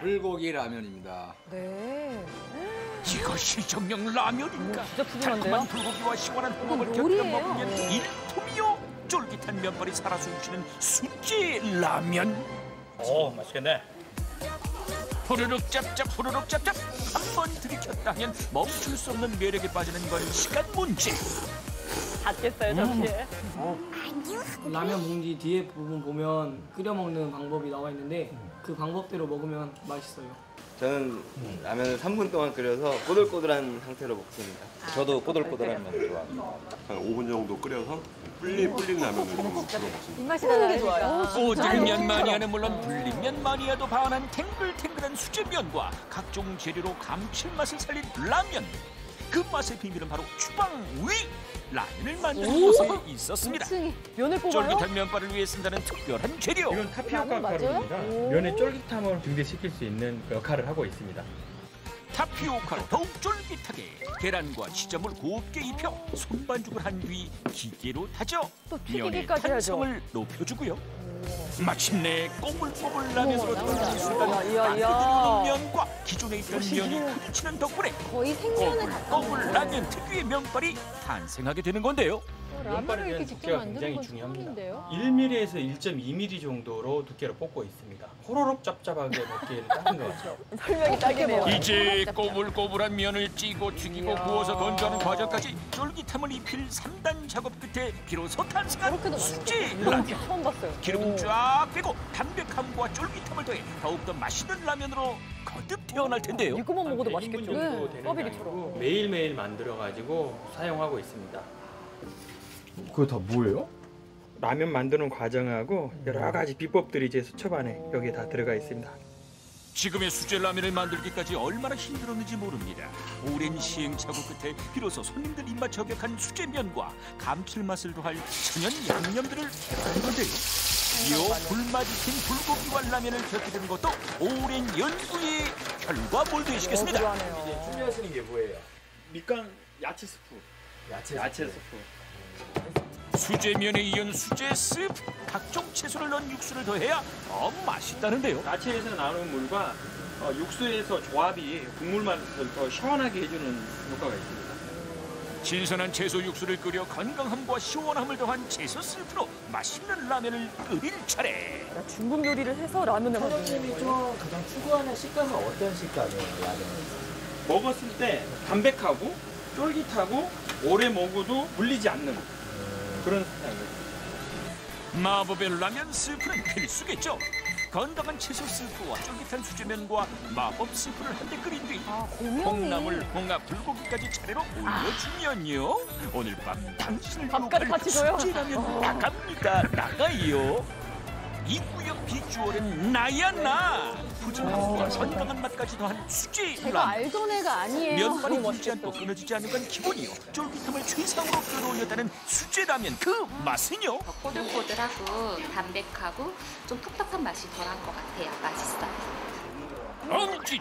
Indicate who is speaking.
Speaker 1: 불고기 라면입니다.
Speaker 2: 네.
Speaker 3: 이것이 정령 라면인가?
Speaker 2: 오, 진짜?
Speaker 3: 달콤한 불고기와 시원한 홍합을 곁들여. 먹으면 일품이요. 쫄깃한 면발이 살아 숨쉬는 수제 라면.
Speaker 4: 오 맛있겠네.
Speaker 3: 후루룩 짭짭 후루룩 짭짭 한 번 들이켰다 하면 멈출 수 없는 매력에 빠지는 건 시간 문제.
Speaker 2: 닿겠어요, 접시에.
Speaker 5: 라면 봉지 뒤에 부분 보면 끓여 먹는 방법이 나와 있는데 그 방법대로 먹으면 맛있어요.
Speaker 6: 저는 라면을 3분 동안 끓여서 꼬들꼬들한 상태로 먹습니다.
Speaker 4: 저도 꼬들꼬들한 면 좋아합니다.
Speaker 7: 한 5분 정도 끓여서 불린 불린 라면을 좀 주로 먹습니다.
Speaker 2: 입맛이 나는 게 좋아요.
Speaker 3: 꼬들면 마니아는 물론 불린면 마니아도 반한 탱글탱글한 수제면과 각종 재료로 감칠맛을 살린 라면. 그 맛의 비밀은 바로 주방 위 라면을 만드는 곳에 있었습니다.
Speaker 2: 면을 뽑아요?
Speaker 3: 쫄깃한 면발을 위해 쓴다는 특별한 재료.
Speaker 4: 이건 타피오카? 가루입니다.
Speaker 2: 오.
Speaker 4: 면의 쫄깃함을 증대시킬 수 있는 역할을 하고 있습니다.
Speaker 3: 타피오카로 더욱 쫄깃하게 계란과 시점을 곱게 입혀 손반죽을 한 뒤 기계로 다져
Speaker 2: 또
Speaker 3: 면의. 탄성을 높여주고요. 마침내 꼬불꼬불 라면으로
Speaker 2: 나온다.
Speaker 3: 순간. 따뜻해지는 면과 기존에 있던 면이 부딪히는 덕분에
Speaker 8: 거의 생면을
Speaker 3: 꼬불 꼬불 라면 특유의 면발이 탄생하게 되는 건데요.
Speaker 8: 라면을 이렇게 직접
Speaker 4: 두께가
Speaker 8: 만드는
Speaker 4: 굉장히
Speaker 8: 건
Speaker 4: 중요합니다.
Speaker 8: 처음인데요.
Speaker 4: 1mm에서 1.2mm 정도로 두께로 볶고 있습니다. 호로록 짭짭하게 먹기에는 딱인 것 같아요.
Speaker 2: 설명이 딱이네요.
Speaker 3: 이제 꼬불꼬불한 면을 찌고 튀기고
Speaker 2: 이야.
Speaker 3: 구워서 건조하는 과정까지 쫄깃함을 입힐 3단 작업 끝에 비로소 탄생한 수제 라면.
Speaker 2: 게 처음 봤어요.
Speaker 3: 기름은 쫙 빼고 담백함과 쫄깃함을 더해 더욱더 맛있는 라면으로 거듭 태어날 텐데요.
Speaker 2: 이거만 먹어도
Speaker 4: 100인분
Speaker 2: 맛있겠죠.
Speaker 4: 정도
Speaker 2: 네.
Speaker 4: 양이고 매일매일 만들어가지고 사용하고 있습니다.
Speaker 1: 그거 다 뭐예요?
Speaker 4: 라면 만드는 과정하고 여러 가지 비법들이 제 수첩 안에 여기에 다 들어가 있습니다.
Speaker 3: 지금의 수제 라면을 만들기까지 얼마나 힘들었는지 모릅니다. 오랜 시행착오 끝에 비로소 손님들 입맛 저격한 수제면과 감칠맛을 더할 천연 양념들을 개발한 건데요. 이어 불맛 익힌 불고기와 라면을 곁들이는 것도 오랜 연구의 결과물 되시겠습니다.
Speaker 2: 필요하네요.
Speaker 4: 준비하시는 게 뭐예요? 밑간 야채 스프. 야채, 야채 스프.
Speaker 3: 수제면에 이은 수제 스프, 각종 채소를 넣은 육수를 더해야 더 맛있다는데요.
Speaker 4: 야채에서 나오는 물과 어, 육수에서 조합이 국물 맛을 더 시원하게 해주는 효과가 있습니다.
Speaker 3: 신선한 채소 육수를 끓여 건강함과 시원함을 더한 채소 스프로 맛있는 라면을 끓일 차례.
Speaker 2: 나 중국 요리를 해서 라면을 만드는
Speaker 9: 사장님이 좀 가장 추구하는 식감은 어떤 식감이에요, 라면?
Speaker 4: 먹었을 때 담백하고 쫄깃하고 오래 먹어도 물리지 않는 그런.
Speaker 3: 마법의 라면 스프는 필수겠죠. 건강한 채소 스프와 쫄깃한 수제면과 마법 스프를 한데 끓인 뒤
Speaker 8: 아,
Speaker 3: 콩나물, 홍합, 불고기까지 차례로 올려주면요. 오늘 밤 당신을
Speaker 2: 밥까지 같이 줘요?
Speaker 3: 수제라면 나갑니다. 나가요. 이 구역 비주얼은 나야 나. 푸짐함과 건강한 맛까지 더한 수제
Speaker 8: 제가
Speaker 3: 라면.
Speaker 8: 알던 애가 아니에요.
Speaker 3: 면발이 물지 않고 끊어지지 않는 건 기본이요. 쫄깃함을 최상으로 끌어올렸다는 수제 라면 그 맛은요.
Speaker 10: 꼬들꼬들하고 담백하고 좀 톡톡한 맛이 덜한 것 같아요. 맛있어요.
Speaker 3: 엄지